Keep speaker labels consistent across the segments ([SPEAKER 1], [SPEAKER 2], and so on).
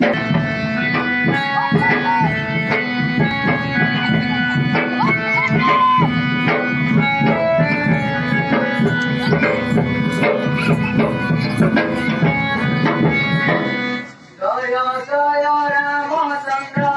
[SPEAKER 1] Jaya Jaya Ramo Sangra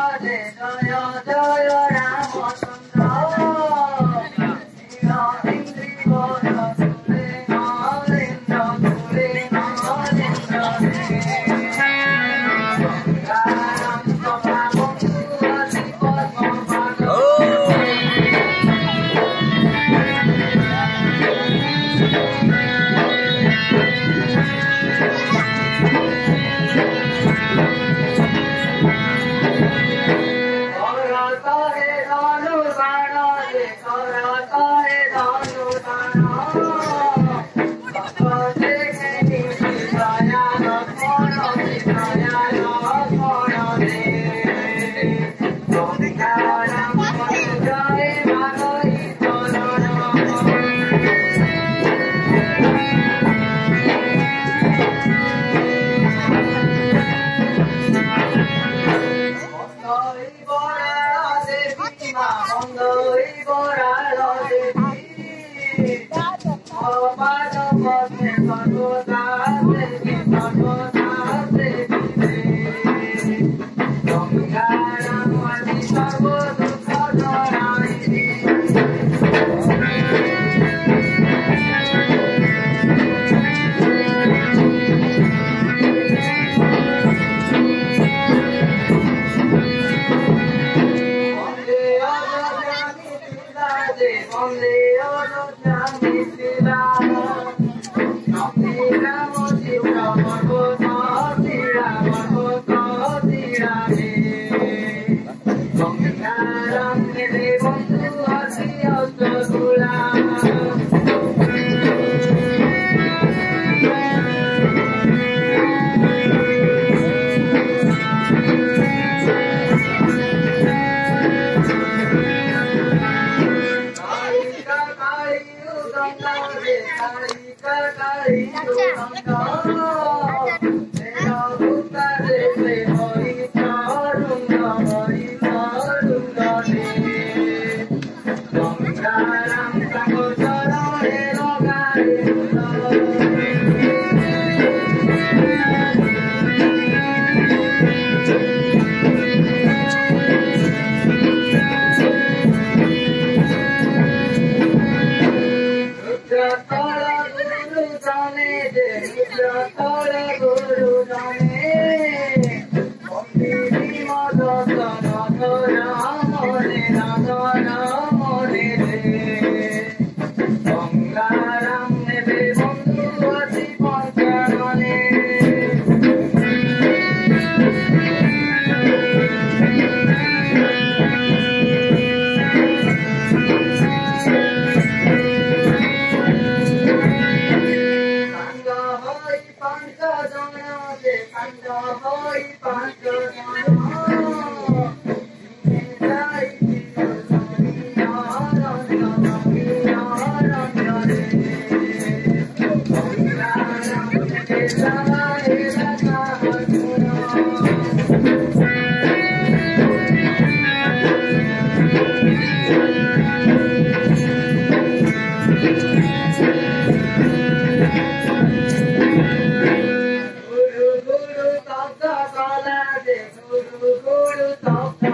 [SPEAKER 1] on the 我们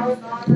[SPEAKER 1] Obrigado.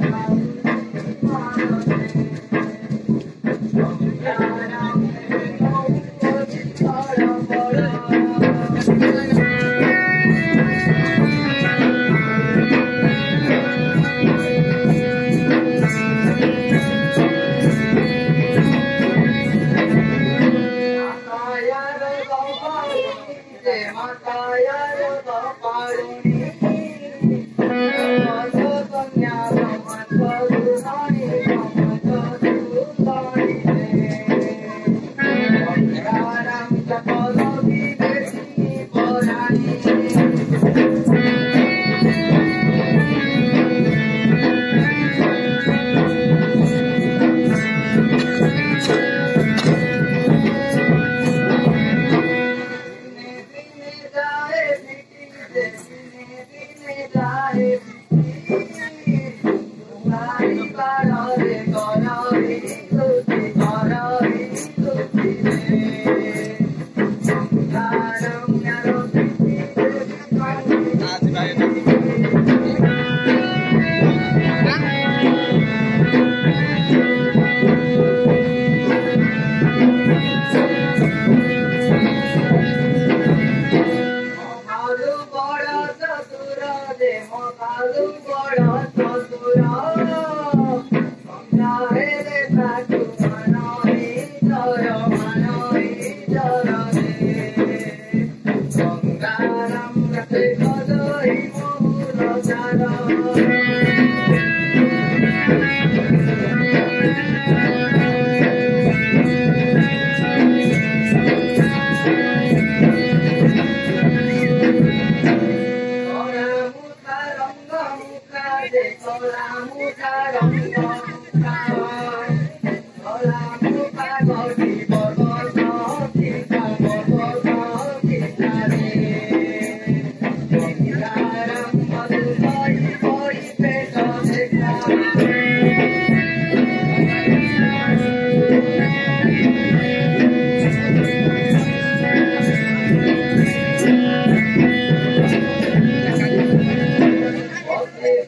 [SPEAKER 1] my life.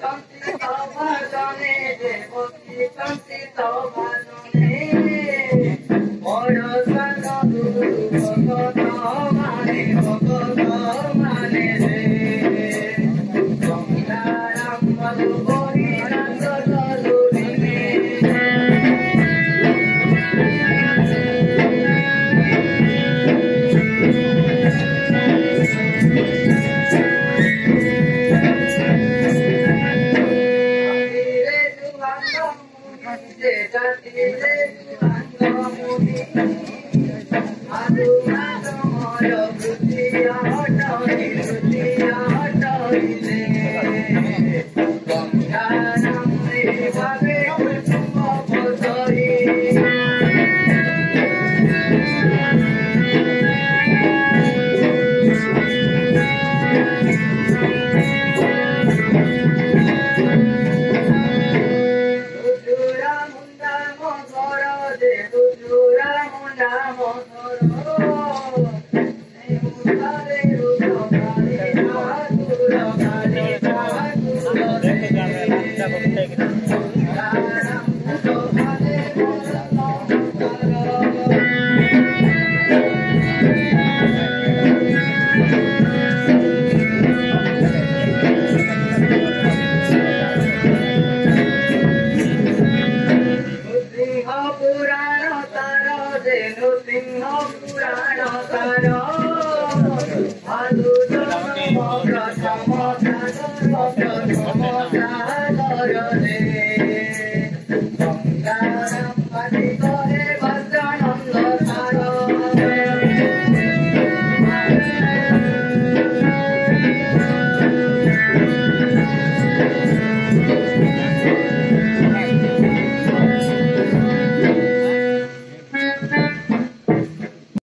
[SPEAKER 1] কান্তি তবা জানে রে ভক্তি কান্তি তবা জানে